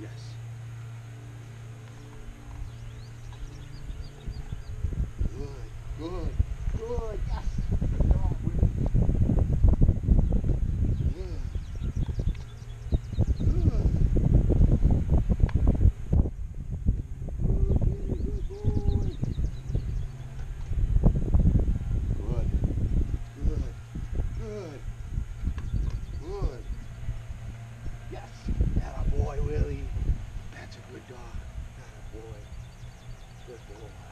Yes. Good, good. boy. Good boy.